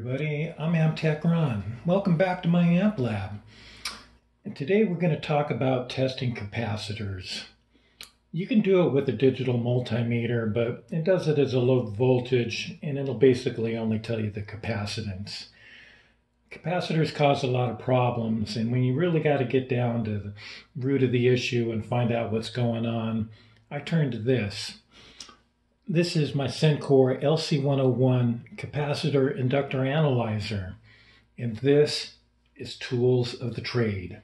everybody. I'm AmpTech Ron. Welcome back to my Amp Lab. And today we're going to talk about testing capacitors. You can do it with a digital multimeter, but it does it as a low voltage and it'll basically only tell you the capacitance. Capacitors cause a lot of problems, and when you really got to get down to the root of the issue and find out what's going on, I turn to this. This is my Sencore LC101 capacitor inductor analyzer, and this is tools of the trade.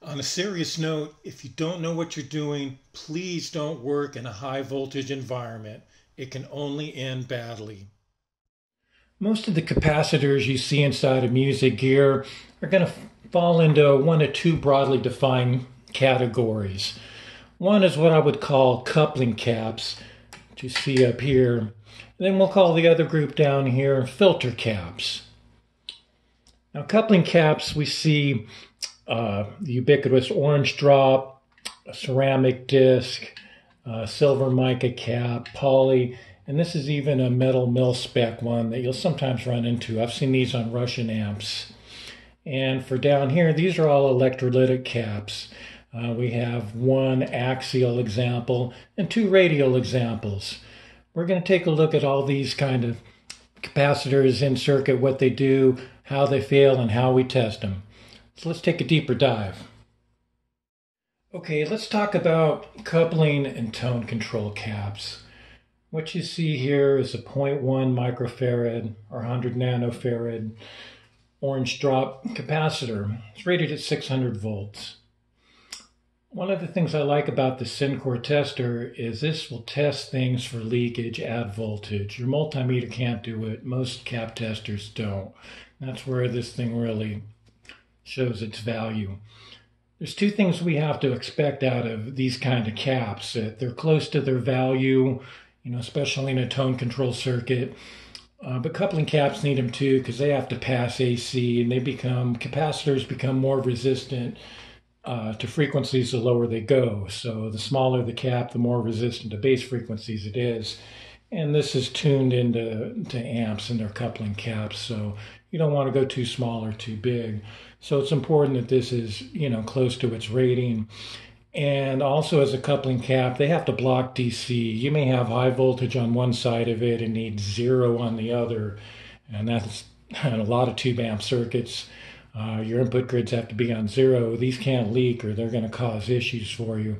On a serious note, if you don't know what you're doing, please don't work in a high voltage environment. It can only end badly. Most of the capacitors you see inside of music gear are going to fall into one or two broadly defined categories. One is what I would call coupling caps, which you see up here. And then we'll call the other group down here filter caps. Now, coupling caps, we see uh, the ubiquitous orange drop, a ceramic disc, silver mica cap, poly, and this is even a metal mil spec one that you'll sometimes run into. I've seen these on Russian amps. And for down here, these are all electrolytic caps. Uh, we have one axial example and two radial examples. We're going to take a look at all these kind of capacitors in circuit, what they do, how they fail, and how we test them. So let's take a deeper dive. Okay, let's talk about coupling and tone control caps. What you see here is a 0.1 microfarad or 100 nanofarad orange drop capacitor. It's rated at 600 volts. One of the things I like about the Sencore tester is this will test things for leakage at voltage. Your multimeter can't do it. Most cap testers don't. That's where this thing really shows its value. There's two things we have to expect out of these kind of caps. That they're close to their value, you know, especially in a tone control circuit. Uh, but coupling caps need them too because they have to pass AC and they become capacitors become more resistant uh, to frequencies the lower they go. So the smaller the cap, the more resistant to bass frequencies it is. And this is tuned into to amps and their coupling caps. So you don't want to go too small or too big. So it's important that this is, you know, close to its rating. And also as a coupling cap, they have to block DC. You may have high voltage on one side of it and need zero on the other. And that's a lot of tube amp circuits uh, your input grids have to be on zero. These can't leak or they're going to cause issues for you.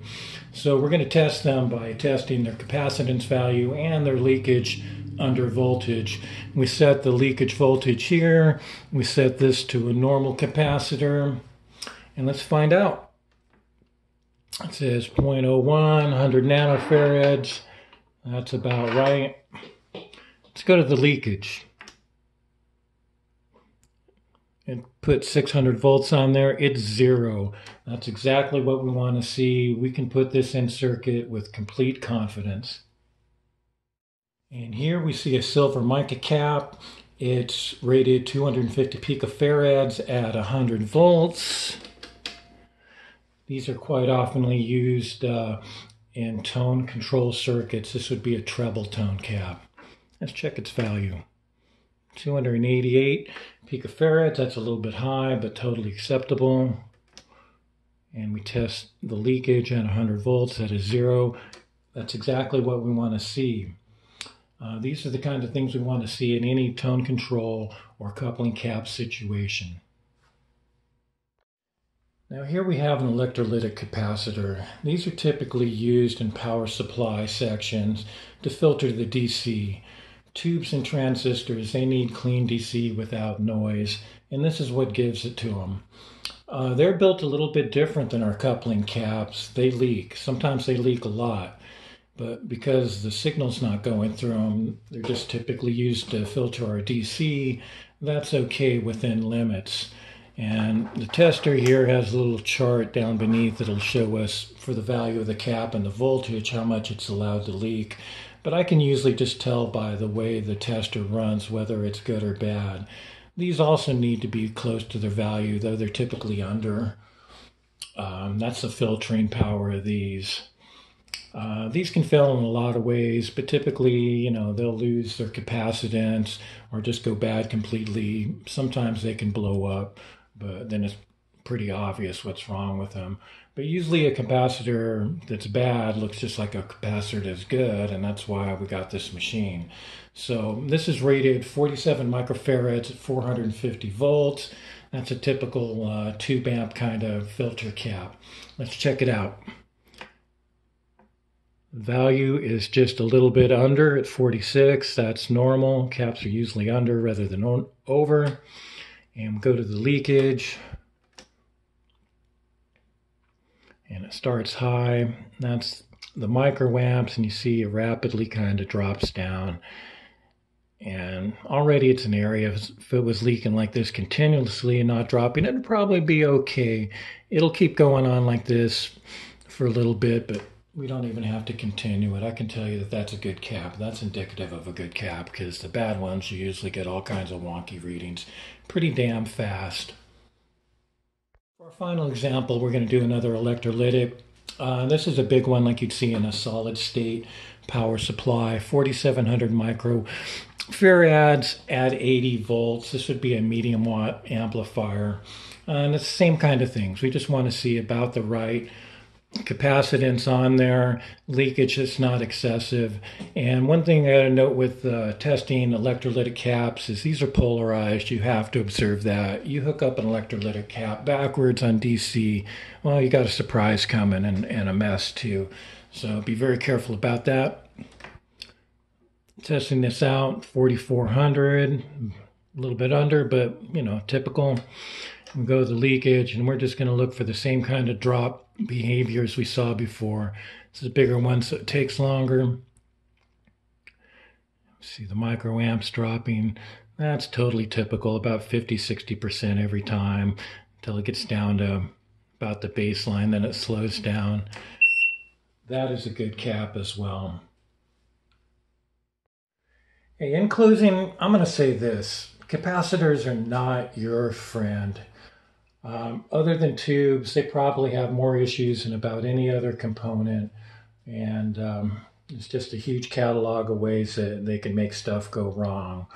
So we're going to test them by testing their capacitance value and their leakage under voltage. We set the leakage voltage here. We set this to a normal capacitor. And let's find out. It says 0.01, 100 nanofarads. That's about right. Let's go to the leakage and put 600 volts on there, it's zero. That's exactly what we want to see. We can put this in circuit with complete confidence. And here we see a silver mica cap. It's rated 250 picofarads at 100 volts. These are quite oftenly used uh, in tone control circuits. This would be a treble tone cap. Let's check its value. 288 picofarads. That's a little bit high, but totally acceptable. And we test the leakage at 100 volts. That is zero. That's exactly what we want to see. Uh, these are the kind of things we want to see in any tone control or coupling cap situation. Now here we have an electrolytic capacitor. These are typically used in power supply sections to filter the DC tubes and transistors, they need clean DC without noise, and this is what gives it to them. Uh, they're built a little bit different than our coupling caps. They leak. Sometimes they leak a lot, but because the signal's not going through them, they're just typically used to filter our DC. That's okay within limits. And the tester here has a little chart down beneath that'll show us for the value of the cap and the voltage how much it's allowed to leak. But I can usually just tell by the way the tester runs whether it's good or bad. These also need to be close to their value, though they're typically under. Um, that's the filtering power of these. Uh, these can fail in a lot of ways, but typically, you know, they'll lose their capacitance or just go bad completely. Sometimes they can blow up, but then it's pretty obvious what's wrong with them. But usually, a capacitor that's bad looks just like a capacitor that's good, and that's why we got this machine. So, this is rated 47 microfarads at 450 volts. That's a typical uh, tube amp kind of filter cap. Let's check it out. Value is just a little bit under at 46. That's normal. Caps are usually under rather than over. And go to the leakage. And it starts high. That's the microamps, and you see it rapidly kind of drops down. And already it's an area, if it was leaking like this continuously and not dropping, it'd probably be okay. It'll keep going on like this for a little bit, but we don't even have to continue it. I can tell you that that's a good cap. That's indicative of a good cap because the bad ones, you usually get all kinds of wonky readings pretty damn fast. Our final example, we're going to do another electrolytic. Uh, this is a big one like you'd see in a solid state power supply, 4700 micro farads at 80 volts. This would be a medium watt amplifier. Uh, and it's the same kind of things. We just want to see about the right capacitance on there, leakage is not excessive. And one thing I gotta note with uh, testing electrolytic caps is these are polarized. You have to observe that. You hook up an electrolytic cap backwards on DC, well, you got a surprise coming and, and a mess too. So be very careful about that. Testing this out, 4400, a little bit under, but you know, typical. We go to the leakage and we're just gonna look for the same kind of drop behaviors we saw before. This is a bigger one, so it takes longer. See the microamps dropping. That's totally typical, about 50, 60% every time until it gets down to about the baseline, then it slows down. That is a good cap as well. Hey, in closing, I'm going to say this. Capacitors are not your friend. Um, other than tubes, they probably have more issues than about any other component. And um, it's just a huge catalog of ways that they can make stuff go wrong.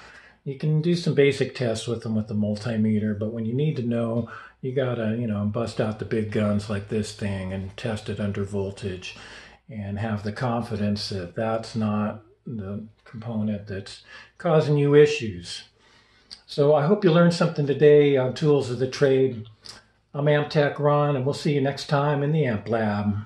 You can do some basic tests with them with the multimeter, but when you need to know, you gotta, you know, bust out the big guns like this thing and test it under voltage and have the confidence that that's not the component that's causing you issues. So I hope you learned something today on tools of the trade. I'm AmpTech Ron, and we'll see you next time in the Amp Lab.